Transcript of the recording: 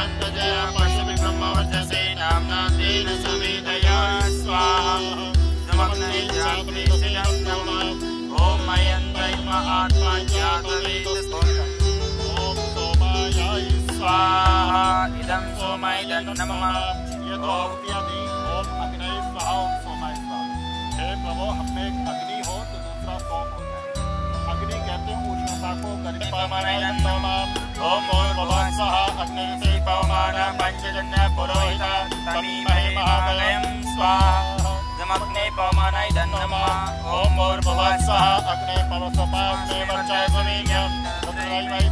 प्रजापतया पश्यति ब्रह्मवर्चसे नाम्ना तेन समेधया स्वाहा। समग्ने नमः। ॐ मयन्द्रैम आत्मा जातवेदस्तोत्रम् ॐ सोमायाय स्वाहा। इदं सोमाय नमः। ये दो ओम अग्नि स्वाहा। ओम सोमाय स्वाहा। हे प्रभु हम अग्नि हो तो दूसरा सोम होता है। अग्नि कहते हैं उष्णता को गर्मी पवमानयन् ॐ भगवान् स्वाहा। अग्निसे पौमान पञ्चजन्य पुरोहित समीमहे महागलयं स्वाहा नमग्ने पौमानाय धन्नमः ॐ भूर्भुवः स्वाहा अग्ने पवस्वपाग्ने वर्चाय समीयं तत्रैवै